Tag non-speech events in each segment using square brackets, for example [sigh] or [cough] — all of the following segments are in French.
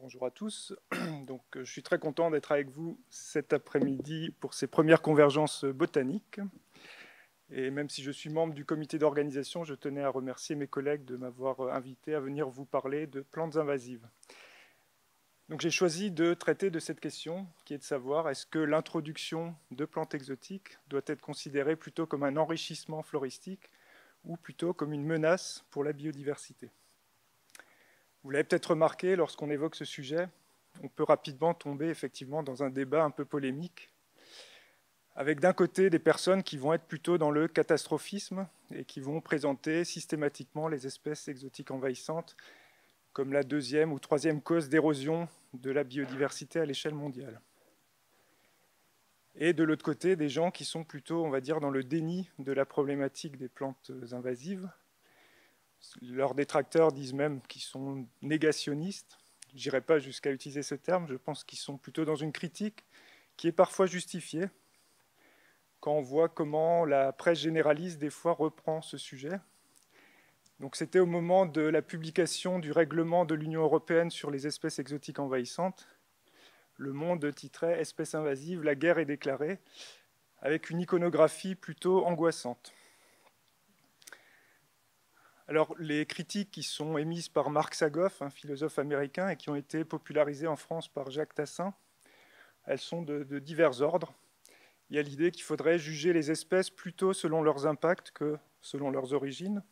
Bonjour à tous. [clears throat] Euh, je suis très content d'être avec vous cet après-midi pour ces premières convergences botaniques. Et même si je suis membre du comité d'organisation, je tenais à remercier mes collègues de m'avoir euh, invité à venir vous parler de plantes invasives. J'ai choisi de traiter de cette question qui est de savoir est-ce que l'introduction de plantes exotiques doit être considérée plutôt comme un enrichissement floristique ou plutôt comme une menace pour la biodiversité? Vous l'avez peut-être remarqué, lorsqu'on évoque ce sujet, on peut rapidement tomber effectivement dans un débat un peu polémique, avec d'un côté des personnes qui vont être plutôt dans le catastrophisme et qui vont présenter systématiquement les espèces exotiques envahissantes comme la deuxième ou troisième cause d'érosion de la biodiversité à l'échelle mondiale. Et de l'autre côté, des gens qui sont plutôt, on va dire, dans le déni de la problématique des plantes invasives. Leurs détracteurs disent même qu'ils sont négationnistes. Je n'irai pas jusqu'à utiliser ce terme, je pense qu'ils sont plutôt dans une critique qui est parfois justifiée quand on voit comment la presse généraliste des fois reprend ce sujet. Donc c'était au moment de la publication du règlement de l'Union européenne sur les espèces exotiques envahissantes. Le Monde titrait Espèces invasives, la guerre est déclarée, avec une iconographie plutôt angoissante. Alors, les critiques qui sont émises par Marc Sagoff, un philosophe américain, et qui ont été popularisées en France par Jacques Tassin, elles sont de, de divers ordres. Il y a l'idée qu'il faudrait juger les espèces plutôt selon leurs impacts que selon leurs origines.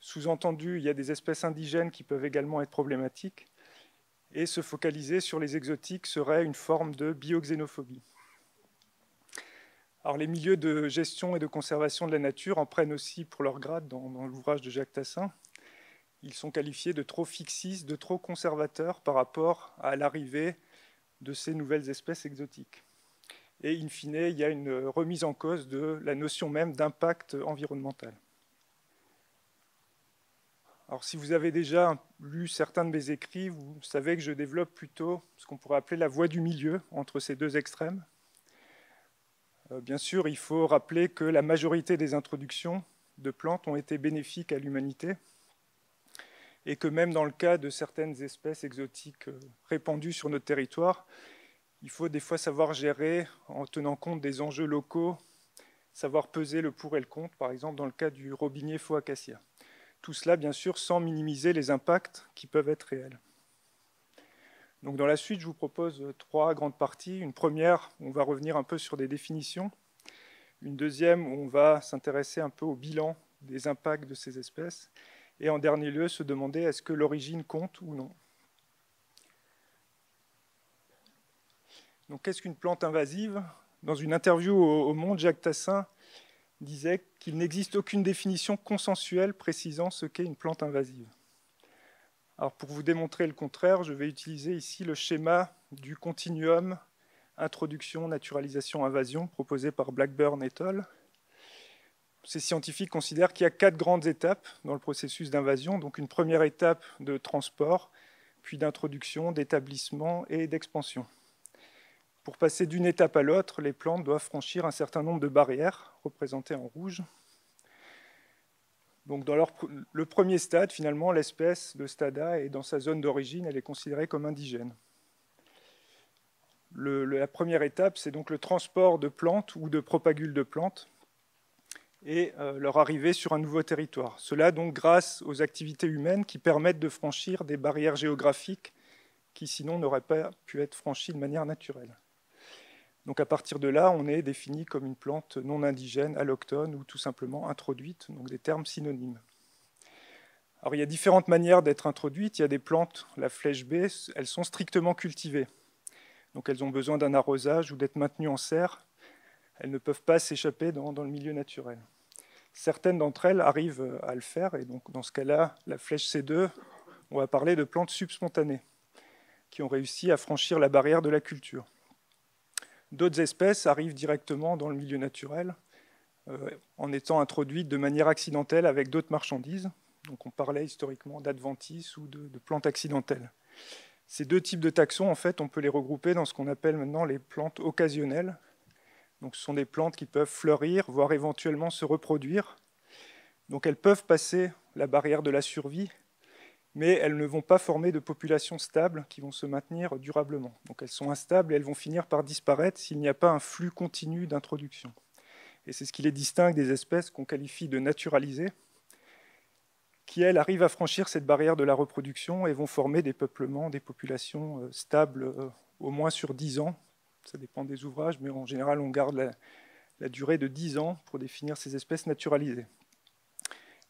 Sous-entendu, il y a des espèces indigènes qui peuvent également être problématiques. Et se focaliser sur les exotiques serait une forme de bioxénophobie. Alors, les milieux de gestion et de conservation de la nature en prennent aussi pour leur grade dans, l'ouvrage de Jacques Tassin. Ils sont qualifiés de trop fixistes, de trop conservateurs par rapport à l'arrivée de ces nouvelles espèces exotiques. Et in fine, il y a une remise en cause de la notion même d'impact environnemental. Alors, si vous avez déjà lu certains de mes écrits, vous savez que je développe plutôt ce qu'on pourrait appeler la voie du milieu entre ces deux extrêmes. Euh, bien sûr, il faut rappeler que la majorité des introductions de plantes ont été bénéfiques à l'humanité et que même dans le cas de certaines espèces exotiques euh, répandues sur notre territoire, il faut des fois savoir gérer en tenant compte des enjeux locaux, savoir peser le pour et le contre, par exemple dans le cas du robinier faux acacia. Tout cela, bien sûr, sans minimiser les impacts qui peuvent être réels. Donc dans la suite, je vous propose trois grandes parties. Une première, on va revenir un peu sur des définitions. Une deuxième, on va s'intéresser un peu au bilan des impacts de ces espèces. Et en dernier lieu, se demander est-ce que l'origine compte ou non. Donc qu'est-ce qu'une plante invasive? Dans une interview au Monde, Jacques Tassin disait qu'il n'existe aucune définition consensuelle précisant ce qu'est une plante invasive. Pour vous démontrer le contraire, je vais utiliser ici le schéma du continuum introduction, naturalisation, invasion proposé par Blackburn et al. Ces scientifiques considèrent qu'il y a quatre grandes étapes dans le processus d'invasion. Donc une première étape de transport, puis d'introduction, d'établissement et d'expansion. Pour passer d'une étape à l'autre, les plantes doivent franchir un certain nombre de barrières, représentées en rouge. Donc dans le premier stade, finalement, l'espèce, le stada, est dans sa zone d'origine, elle est considérée comme indigène. la première étape, c'est donc le transport de plantes ou de propagules de plantes et euh, leur arrivée sur un nouveau territoire. Cela donc grâce aux activités humaines qui permettent de franchir des barrières géographiques qui sinon n'auraient pas pu être franchies de manière naturelle. Donc à partir de là, on est défini comme une plante non indigène, alloctone ou tout simplement introduite, donc des termes synonymes. Alors il y a différentes manières d'être introduites. Il y a des plantes, la flèche B, elles sont strictement cultivées. Donc elles ont besoin d'un arrosage ou d'être maintenues en serre. Elles ne peuvent pas s'échapper dans, dans, le milieu naturel. Certaines d'entre elles arrivent à le faire, et donc dans ce cas-là, la flèche C2, on va parler de plantes subspontanées, qui ont réussi à franchir la barrière de la culture. D'autres espèces arrivent directement dans le milieu naturel euh, en étant introduites de manière accidentelle avec d'autres marchandises. Donc on parlait historiquement d'adventices ou de, plantes accidentelles. Ces deux types de taxons, en fait, on peut les regrouper dans ce qu'on appelle maintenant les plantes occasionnelles. Ce sont des plantes qui peuvent fleurir, voire éventuellement se reproduire. Elles peuvent passer la barrière de la survie mais elles ne vont pas former de populations stables qui vont se maintenir durablement. Donc elles sont instables et elles vont finir par disparaître s'il n'y a pas un flux continu d'introduction. Et c'est ce qui les distingue des espèces qu'on qualifie de naturalisées, qui, elles, arrivent à franchir cette barrière de la reproduction et vont former des peuplements, des populations euh, stables euh, au moins sur 10 ans. Ça dépend des ouvrages, mais en général, on garde la, la durée de 10 ans pour définir ces espèces naturalisées.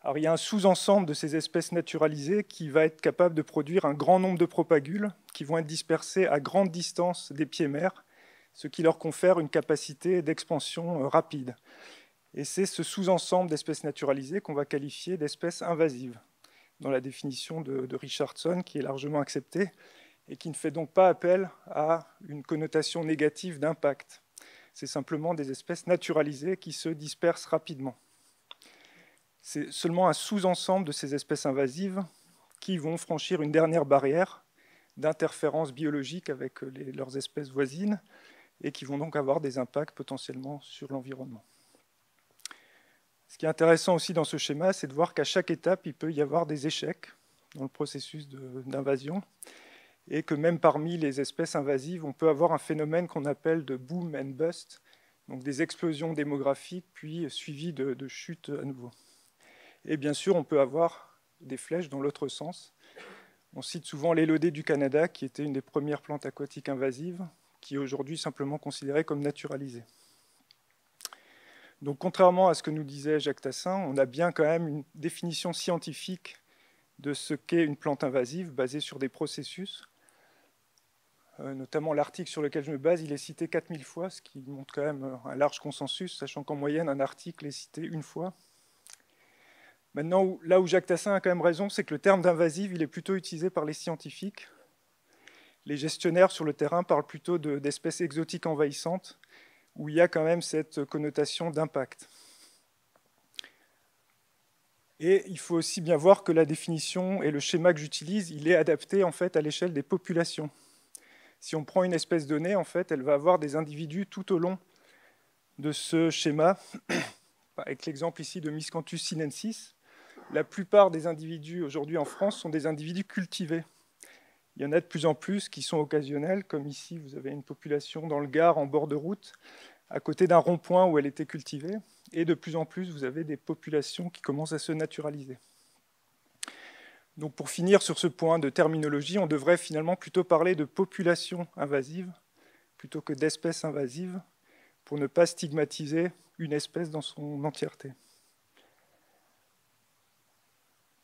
Alors, il y a un sous-ensemble de ces espèces naturalisées qui va être capable de produire un grand nombre de propagules qui vont être dispersés à grande distance des pieds mers, ce qui leur confère une capacité d'expansion euh, rapide. Et c'est ce sous-ensemble d'espèces naturalisées qu'on va qualifier d'espèces invasives, dans la définition de, Richardson, qui est largement acceptée, et qui ne fait donc pas appel à une connotation négative d'impact. C'est simplement des espèces naturalisées qui se dispersent rapidement. C'est seulement un sous-ensemble de ces espèces invasives qui vont franchir une dernière barrière d'interférence biologique avec leurs espèces voisines et qui vont donc avoir des impacts potentiellement sur l'environnement. Ce qui est intéressant aussi dans ce schéma, c'est de voir qu'à chaque étape, il peut y avoir des échecs dans le processus d'invasion, et que même parmi les espèces invasives, on peut avoir un phénomène qu'on appelle de boom and bust, donc des explosions démographiques, puis suivies de, de chutes à nouveau. Et bien sûr, on peut avoir des flèches dans l'autre sens. On cite souvent l'élodée du Canada, qui était une des premières plantes aquatiques invasives, qui est aujourd'hui simplement considérée comme naturalisée. Donc contrairement à ce que nous disait Jacques Tassin, on a bien quand même une définition scientifique de ce qu'est une plante invasive basée sur des processus. Euh, notamment l'article sur lequel je me base, il est cité 4000 fois, ce qui montre quand même un large consensus, sachant qu'en moyenne, un article est cité une fois. Maintenant, là où Jacques Tassin a quand même raison, c'est que le terme d'invasive, il est plutôt utilisé par les scientifiques. Les gestionnaires sur le terrain parlent plutôt d'espèces exotiques envahissantes, où il y a quand même cette connotation d'impact. Et il faut aussi bien voir que la définition et le schéma que j'utilise, il est adapté en fait à l'échelle des populations. Si on prend une espèce donnée, en fait, elle va avoir des individus tout au long de ce schéma. [coughs] Avec l'exemple ici de Miscanthus sinensis, la plupart des individus aujourd'hui en France sont des individus cultivés. Il y en a de plus en plus qui sont occasionnels, comme ici, vous avez une population dans le Gard en bord de route, à côté d'un rond-point où elle était cultivée, et de plus en plus, vous avez des populations qui commencent à se naturaliser. Donc pour finir sur ce point de terminologie, on devrait finalement plutôt parler de population invasive plutôt que d'espèces invasives, pour ne pas stigmatiser une espèce dans son entièreté.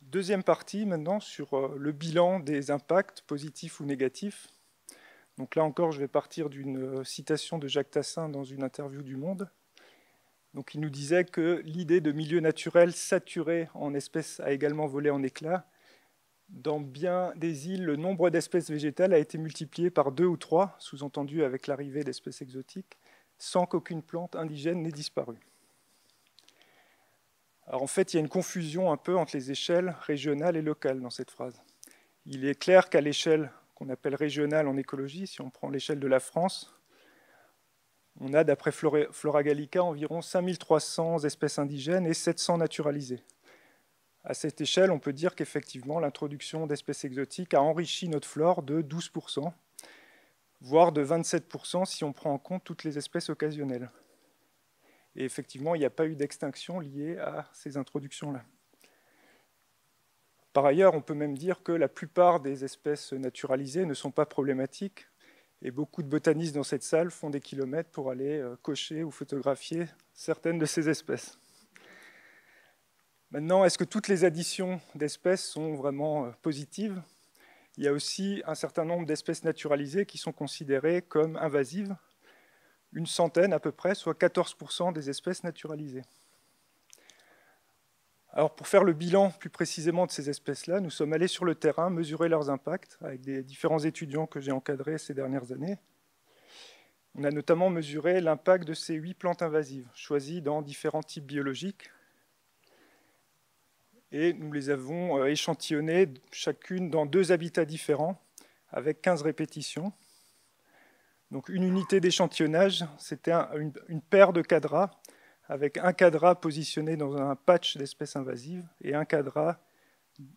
Deuxième partie maintenant sur euh, le bilan des impacts positifs ou négatifs. Donc là encore, je vais partir d'une euh, citation de Jacques Tassin dans une interview du Monde. Donc il nous disait que l'idée de milieu naturel saturé en espèces a également volé en éclats. Dans bien des îles, le nombre d'espèces végétales a été multiplié par deux ou trois, sous-entendu avec l'arrivée d'espèces exotiques, sans qu'aucune plante indigène n'ait disparu. Alors en fait, il y a une confusion un peu entre les échelles régionales et locales dans cette phrase. Il est clair qu'à l'échelle qu'on appelle régionale en écologie, si on prend l'échelle de la France, on a, d'après Flora Gallica, environ 5300 espèces indigènes et 700 naturalisées. À cette échelle, on peut dire qu'effectivement, l'introduction d'espèces exotiques a enrichi notre flore de 12%, voire de 27% si on prend en compte toutes les espèces occasionnelles. Et effectivement, il n'y a pas eu d'extinction liée à ces introductions-là. Par ailleurs, on peut même dire que la plupart des espèces naturalisées ne sont pas problématiques, et beaucoup de botanistes dans cette salle font des kilomètres pour aller euh, cocher ou photographier certaines de ces espèces. Maintenant, est-ce que toutes les additions d'espèces sont vraiment euh, positives? Il y a aussi un certain nombre d'espèces naturalisées qui sont considérées comme invasives, une centaine à peu près, soit 14% des espèces naturalisées. Alors pour faire le bilan plus précisément de ces espèces-là, nous sommes allés sur le terrain mesurer leurs impacts avec des différents étudiants que j'ai encadrés ces dernières années. On a notamment mesuré l'impact de ces huit plantes invasives, choisies dans différents types biologiques. Et nous les avons euh, échantillonnées chacune dans deux habitats différents, avec 15 répétitions. Une unité d'échantillonnage, c'était une, paire de cadras avec un cadras positionné dans un patch d'espèces invasives et un cadras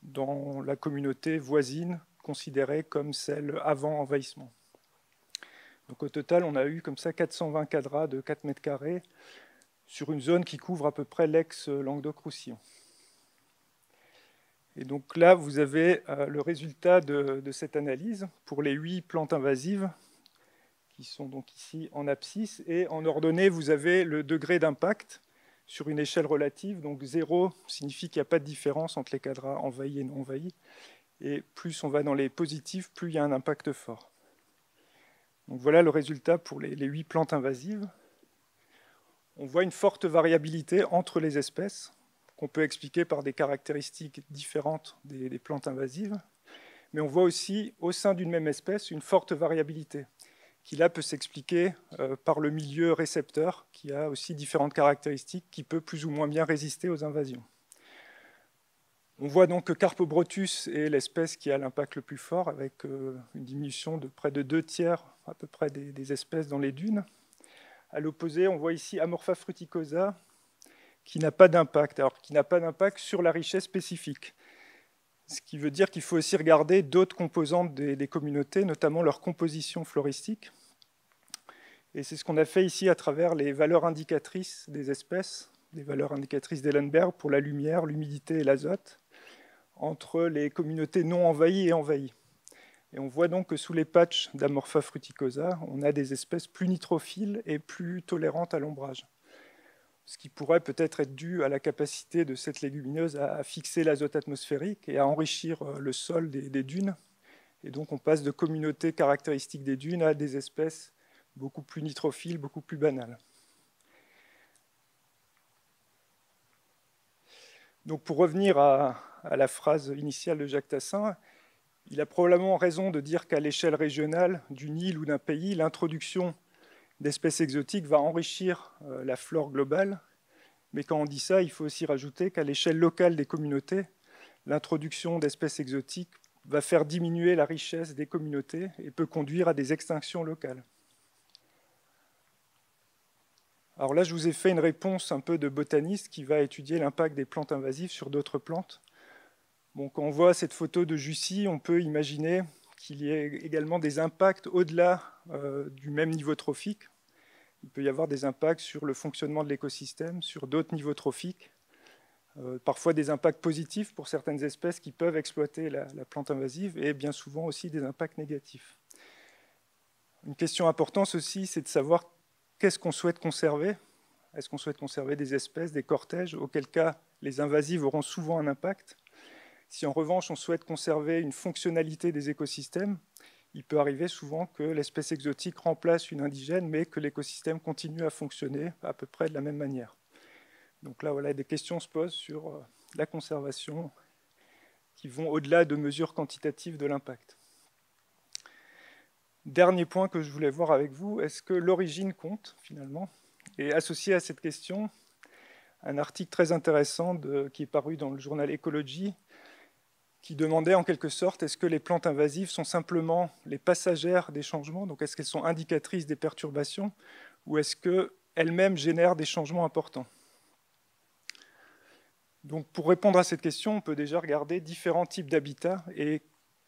dans la communauté voisine considérée comme celle avant envahissement. Donc au total, on a eu comme ça 420 quadrats de 4 mètres carrés sur une zone qui couvre à peu près l'ex-Languedoc-Roussillon. Et donc là, vous avez euh, le résultat de, cette analyse pour les huit plantes invasives qui sont donc ici en abscisse. Et en ordonnée, vous avez le degré d'impact sur une échelle relative. Donc 0 signifie qu'il n'y a pas de différence entre les quadrats envahis et non envahis. Et plus on va dans les positifs, plus il y a un impact fort. Donc voilà le résultat pour les, huit plantes invasives. On voit une forte variabilité entre les espèces, qu'on peut expliquer par des caractéristiques différentes des, plantes invasives. Mais on voit aussi au sein d'une même espèce une forte variabilité, qui là peut s'expliquer euh, par le milieu récepteur, qui a aussi différentes caractéristiques, qui peut plus ou moins bien résister aux invasions. On voit donc que Carpobrotus est l'espèce qui a l'impact le plus fort, avec euh, une diminution de près de deux tiers à peu près des, espèces dans les dunes. À l'opposé, on voit ici Amorpha fruticosa, qui n'a pas d'impact, alors qui n'a pas d'impact sur la richesse spécifique. Ce qui veut dire qu'il faut aussi regarder d'autres composantes des, communautés, notamment leur composition floristique. Et c'est ce qu'on a fait ici à travers les valeurs indicatrices des espèces, les valeurs indicatrices d'Ellenberg pour la lumière, l'humidité et l'azote entre les communautés non envahies et envahies. Et on voit donc que sous les patchs d'Amorpha fruticosa, on a des espèces plus nitrophiles et plus tolérantes à l'ombrage. Ce qui pourrait peut-être être dû à la capacité de cette légumineuse à fixer l'azote atmosphérique et à enrichir euh, le sol des, des, dunes. Et donc on passe de communautés caractéristiques des dunes à des espèces beaucoup plus nitrophiles, beaucoup plus banales. Donc pour revenir à, à la phrase initiale de Jacques Tassin, il a probablement raison de dire qu'à l'échelle régionale d'une île ou d'un pays, l'introduction d'espèces exotiques va enrichir euh, la flore globale. Mais quand on dit ça, il faut aussi rajouter qu'à l'échelle locale des communautés, l'introduction d'espèces exotiques va faire diminuer la richesse des communautés et peut conduire à des extinctions locales. Alors là, je vous ai fait une réponse un peu de botaniste qui va étudier l'impact des plantes invasives sur d'autres plantes quand on voit cette photo de Jussy, on peut imaginer qu'il y ait également des impacts au-delà euh, du même niveau trophique. Il peut y avoir des impacts sur le fonctionnement de l'écosystème, sur d'autres niveaux trophiques, euh, parfois des impacts positifs pour certaines espèces qui peuvent exploiter la, plante invasive, et bien souvent aussi des impacts négatifs. Une question importante aussi, c'est de savoir qu'est-ce qu'on souhaite conserver? Est-ce qu'on souhaite conserver des espèces, des cortèges, auquel cas les invasives auront souvent un impact? Si en revanche on souhaite conserver une fonctionnalité des écosystèmes, il peut arriver souvent que l'espèce exotique remplace une indigène, mais que l'écosystème continue à fonctionner à peu près de la même manière. Donc là, voilà, des questions se posent sur euh, la conservation qui vont au-delà de mesures quantitatives de l'impact. Dernier point que je voulais voir avec vous, est-ce que l'origine compte finalement? Et associé à cette question, un article très intéressant qui est paru dans le journal Ecology qui demandait en quelque sorte est-ce que les plantes invasives sont simplement les passagères des changements, donc est-ce qu'elles sont indicatrices des perturbations, ou est-ce qu'elles-mêmes génèrent des changements importants? Donc pour répondre à cette question, on peut déjà regarder différents types d'habitats et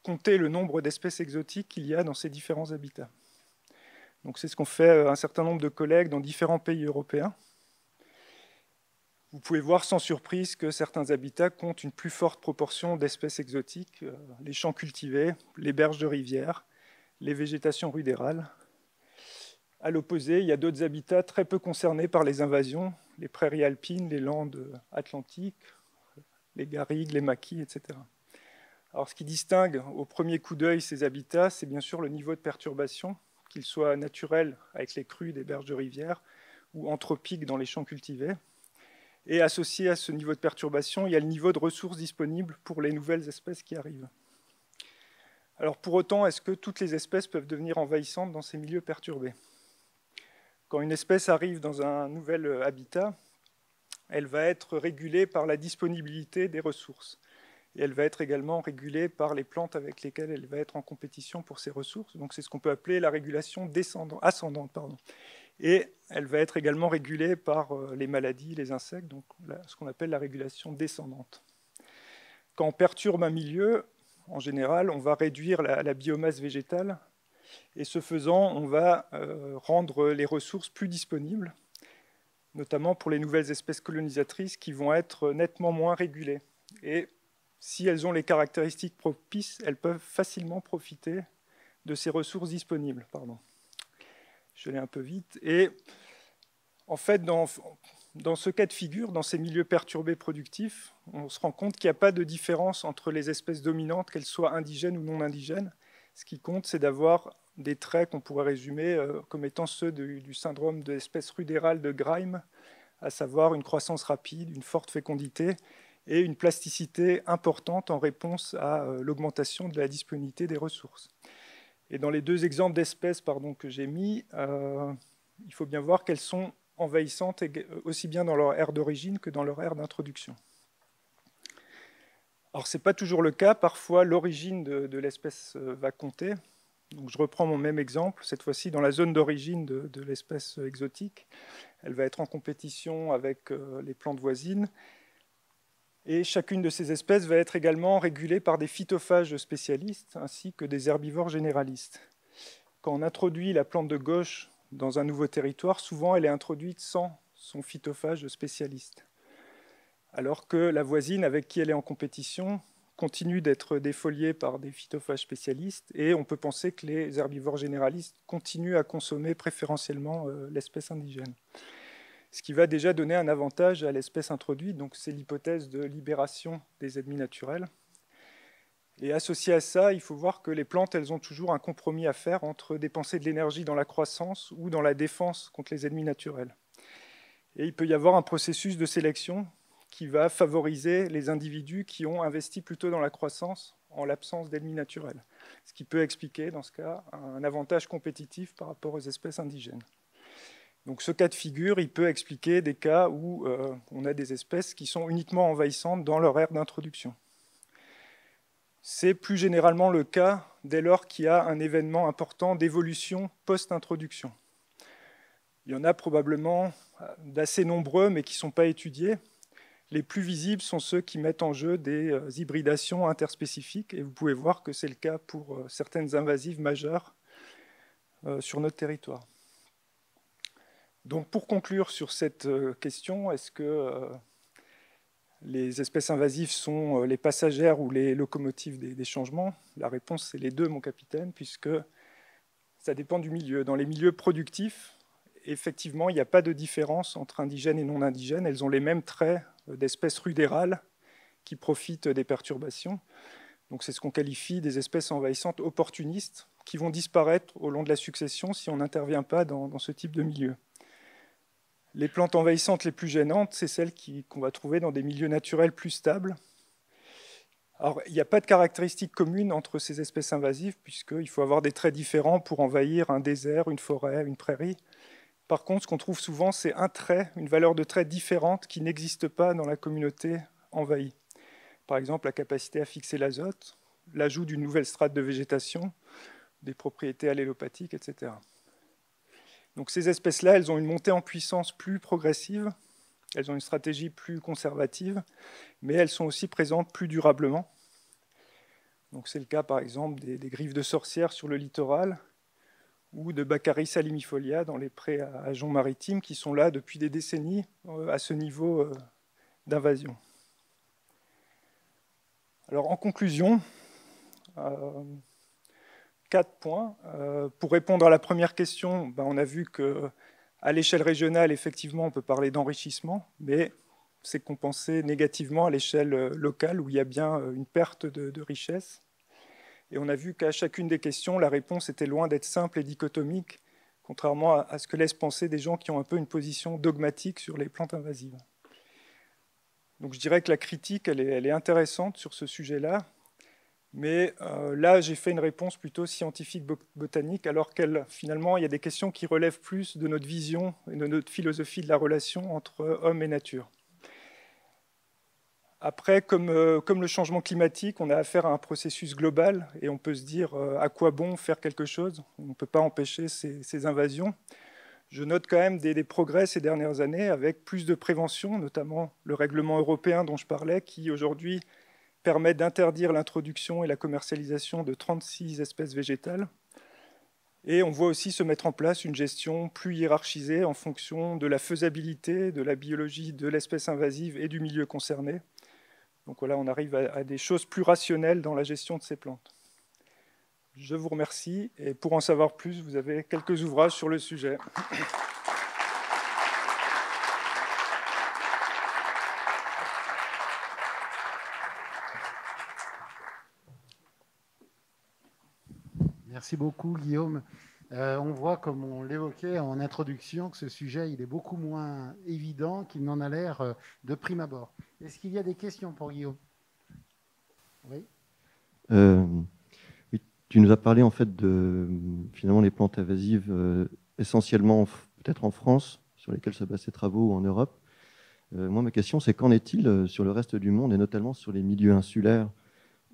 compter le nombre d'espèces exotiques qu'il y a dans ces différents habitats. Donc c'est ce qu'ont fait un certain nombre de collègues dans différents pays européens. Vous pouvez voir sans surprise que certains habitats comptent une plus forte proportion d'espèces exotiques, euh, les champs cultivés, les berges de rivières, les végétations rudérales. À l'opposé, il y a d'autres habitats très peu concernés par les invasions, les prairies alpines, les landes atlantiques, les garrigues, les maquis, etc. Alors, ce qui distingue au premier coup d'œil ces habitats, c'est bien sûr le niveau de perturbation, qu'il soit naturel avec les crues des berges de rivières ou anthropique dans les champs cultivés. Et associé à ce niveau de perturbation, il y a le niveau de ressources disponibles pour les nouvelles espèces qui arrivent. Alors pour autant, est-ce que toutes les espèces peuvent devenir envahissantes dans ces milieux perturbés? Quand une espèce arrive dans un nouvel habitat, elle va être régulée par la disponibilité des ressources. Elle va être également régulée par les plantes avec lesquelles elle va être en compétition pour ces ressources. Donc c'est ce qu'on peut appeler la régulation ascendante. Et elle va être également régulée par euh, les maladies, les insectes, donc ce qu'on appelle la régulation descendante. quand on perturbe un milieu, en général, on va réduire la, biomasse végétale et ce faisant, on va euh, rendre les ressources plus disponibles, notamment pour les nouvelles espèces colonisatrices qui vont être nettement moins régulées. Si elles ont les caractéristiques propices, elles peuvent facilement profiter de ces ressources disponibles. Pardon. Je aller un peu vite. Et en fait, dans, ce cas de figure, dans ces milieux perturbés productifs, on se rend compte qu'il n'y a pas de différence entre les espèces dominantes, qu'elles soient indigènes ou non indigènes. Ce qui compte, c'est d'avoir des traits qu'on pourrait résumer euh, comme étant ceux du, syndrome de l'espèce rudérale de Grime, à savoir une croissance rapide, une forte fécondité et une plasticité importante en réponse à euh, l'augmentation de la disponibilité des ressources. Et dans les deux exemples d'espèces que j'ai mis, euh, il faut bien voir qu'elles sont envahissantes aussi bien dans leur aire d'origine que dans leur aire d'introduction. Alors ce n'est pas toujours le cas, parfois l'origine de, l'espèce euh, va compter. Donc, je reprends mon même exemple, cette fois-ci dans la zone d'origine de, l'espèce exotique. Elle va être en compétition avec euh, les plantes voisines. Et chacune de ces espèces va être également régulée par des phytophages spécialistes ainsi que des herbivores généralistes. Quand on introduit la plante de gauche dans un nouveau territoire, souvent elle est introduite sans son phytophage spécialiste. Alors que la voisine avec qui elle est en compétition continue d'être défoliée par des phytophages spécialistes et on peut penser que les herbivores généralistes continuent à consommer préférentiellement euh, l'espèce indigène. Ce qui va déjà donner un avantage à l'espèce introduite, donc c'est l'hypothèse de libération des ennemis naturels. Et associé à ça, il faut voir que les plantes, elles ont toujours un compromis à faire entre dépenser de l'énergie dans la croissance ou dans la défense contre les ennemis naturels. Et il peut y avoir un processus de sélection qui va favoriser les individus qui ont investi plutôt dans la croissance en l'absence d'ennemis naturels, ce qui peut expliquer dans ce cas un avantage compétitif par rapport aux espèces indigènes. Donc ce cas de figure, il peut expliquer des cas où euh, on a des espèces qui sont uniquement envahissantes dans leur aire d'introduction. C'est plus généralement le cas dès lors qu'il y a un événement important d'évolution post-introduction. Il y en a probablement d'assez nombreux, mais qui ne sont pas étudiés. Les plus visibles sont ceux qui mettent en jeu des euh, hybridations interspécifiques, et vous pouvez voir que c'est le cas pour euh, certaines invasives majeures euh, sur notre territoire. Donc pour conclure sur cette question, est-ce que les espèces invasives sont euh, les passagères ou les locomotives des, changements? La réponse, c'est les deux, mon capitaine, puisque ça dépend du milieu. Dans les milieux productifs, effectivement, il n'y a pas de différence entre indigènes et non indigènes. Elles ont les mêmes traits euh, d'espèces rudérales qui profitent des perturbations. Donc c'est ce qu'on qualifie des espèces envahissantes opportunistes qui vont disparaître au long de la succession si on n'intervient pas dans ce type de milieu. Les plantes envahissantes les plus gênantes, c'est celles qu'on va trouver dans des milieux naturels plus stables. Alors, il n'y a pas de caractéristiques communes entre ces espèces invasives, puisqu'il faut avoir des traits différents pour envahir un désert, une forêt, une prairie. Par contre, ce qu'on trouve souvent, c'est un trait, une valeur de trait différente qui n'existe pas dans la communauté envahie. Par exemple, la capacité à fixer l'azote, l'ajout d'une nouvelle strate de végétation, des propriétés allélopathiques, etc. Donc ces espèces-là, elles ont une montée en puissance plus progressive, elles ont une stratégie plus conservative, mais elles sont aussi présentes plus durablement. Donc c'est le cas par exemple des, griffes de sorcières sur le littoral ou de Baccharis salimifolia dans les prés à ajon maritime qui sont là depuis des décennies euh, à ce niveau euh, d'invasion. Alors en conclusion, euh, quatre points. Euh, pour répondre à la première question, ben, on a vu qu'à l'échelle régionale, effectivement, on peut parler d'enrichissement, mais c'est compensé négativement à l'échelle euh, locale où il y a bien euh, une perte de, richesse. Et on a vu qu'à chacune des questions, la réponse était loin d'être simple et dichotomique, contrairement à, ce que laissent penser des gens qui ont un peu une position dogmatique sur les plantes invasives. Donc je dirais que la critique, elle est intéressante sur ce sujet-là, mais euh, là, j'ai fait une réponse plutôt scientifique botanique, alors qu'elle, finalement, il y a des questions qui relèvent plus de notre vision et de notre philosophie de la relation entre homme et nature. Après, comme, euh, comme le changement climatique, on a affaire à un processus global et on peut se dire euh, à quoi bon faire quelque chose? On ne peut pas empêcher ces, invasions. Je note quand même des, des, progrès ces dernières années avec plus de prévention, notamment le règlement européen dont je parlais, qui aujourd'hui permet d'interdire l'introduction et la commercialisation de 36 espèces végétales. Et on voit aussi se mettre en place une gestion plus hiérarchisée en fonction de la faisabilité, de la biologie de l'espèce invasive et du milieu concerné. Donc voilà, on arrive à, des choses plus rationnelles dans la gestion de ces plantes. Je vous remercie et pour en savoir plus, vous avez quelques ouvrages sur le sujet. Merci beaucoup, Guillaume. Euh, on voit, comme on l'évoquait en introduction, que ce sujet il est beaucoup moins évident qu'il n'en a l'air euh, de prime abord. Est-ce qu'il y a des questions pour Guillaume? Euh, oui. Tu nous as parlé en fait de finalement les plantes invasives essentiellement peut-être en France, sur lesquelles se basent ces travaux, ou en Europe. moi, ma question, c'est qu'en est-il sur le reste du monde, et notamment sur les milieux insulaires,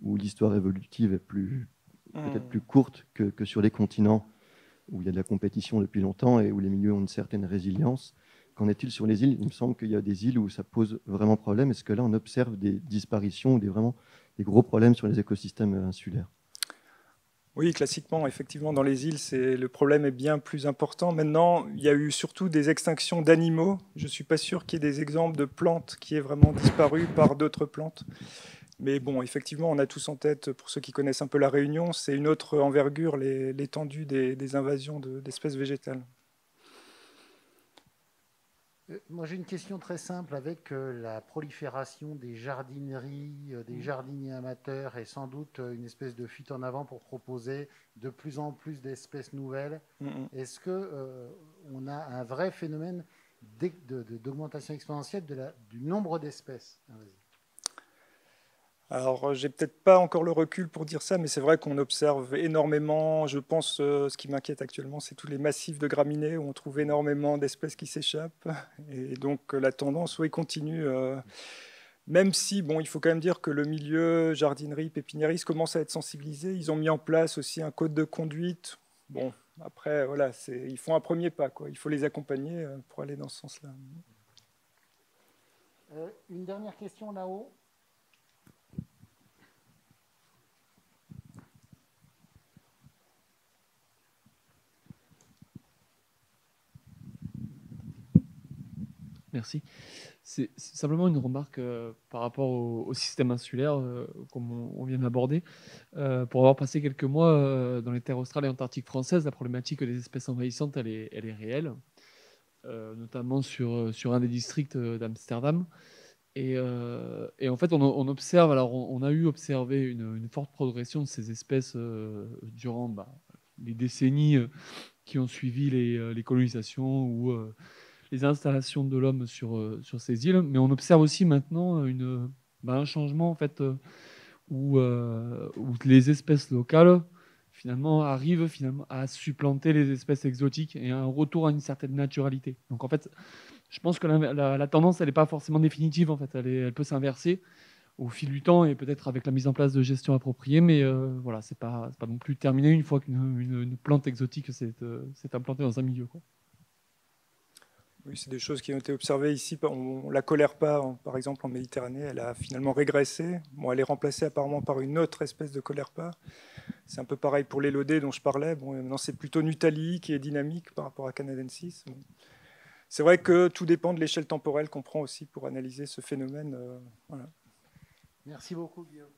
où l'histoire évolutive est plus, peut-être plus courte que, sur les continents où il y a de la compétition depuis longtemps et où les milieux ont une certaine résilience. Qu'en est-il sur les îles? Il me semble qu'il y a des îles où ça pose vraiment problème. Est-ce que là, on observe des disparitions ou des, vraiment des gros problèmes sur les écosystèmes insulaires? Oui, classiquement, effectivement, dans les îles, le problème est bien plus important. Maintenant, il y a eu surtout des extinctions d'animaux. Je ne suis pas sûr qu'il y ait des exemples de plantes qui aient vraiment disparu par d'autres plantes. Mais bon, effectivement, on a tous en tête, pour ceux qui connaissent un peu la Réunion, c'est une autre envergure, l'étendue des, invasions d'espèces végétales. Euh, moi, j'ai une question très simple avec euh, la prolifération des jardineries, euh, des mmh. jardiniers amateurs et sans doute une espèce de fuite en avant pour proposer de plus en plus d'espèces nouvelles. Mmh. Est-ce que on a un vrai phénomène d'augmentation exponentielle du nombre d'espèces? Alors, euh, j'ai peut-être pas encore le recul pour dire ça, mais c'est vrai qu'on observe énormément. Je pense, euh, ce qui m'inquiète actuellement, c'est tous les massifs de graminées où on trouve énormément d'espèces qui s'échappent. [laughs] Et donc, euh, la tendance, oui, continue. même si, bon, il faut quand même dire que le milieu jardinerie, pépiniérie commence à être sensibilisé. Ils ont mis en place aussi un code de conduite. Bon, après, voilà, ils font un premier pas. Quoi. Il faut les accompagner pour aller dans ce sens-là. une dernière question là-haut. Merci. C'est simplement une remarque euh, par rapport au, système insulaire, euh, comme on, vient d'aborder. Euh, pour avoir passé quelques mois dans les terres australes et antarctiques françaises, la problématique des espèces envahissantes, est, elle est réelle, notamment sur, sur un des districts d'Amsterdam. Et, en fait, on, observe, alors on, a eu observé une, forte progression de ces espèces durant bah, les décennies qui ont suivi les, les colonisations ou les installations de l'homme sur, euh, sur ces îles, mais on observe aussi maintenant une, bah, un changement en fait, euh, où, euh, où, les espèces locales finalement arrivent finalement à supplanter les espèces exotiques et un retour à une certaine naturalité. Donc en fait, je pense que la, tendance, n'est pas forcément définitive, en fait, elle, elle peut s'inverser au fil du temps et peut-être avec la mise en place de gestion appropriée, mais voilà, c'est pas, pas non plus terminé une fois qu'une une, plante exotique s'est implantée dans un milieu. Quoi. C'est des choses qui ont été observées ici. On, la colère pas, par exemple, en Méditerranée, elle a finalement régressé. Bon, elle est remplacée apparemment par une autre espèce de colère pas. C'est un peu pareil pour l'élodée dont je parlais. Bon, maintenant, c'est plutôt Nutali qui est dynamique par rapport à Canadensis. C'est vrai que tout dépend de l'échelle temporelle qu'on prend aussi pour analyser ce phénomène. Euh, Merci beaucoup, Guillaume.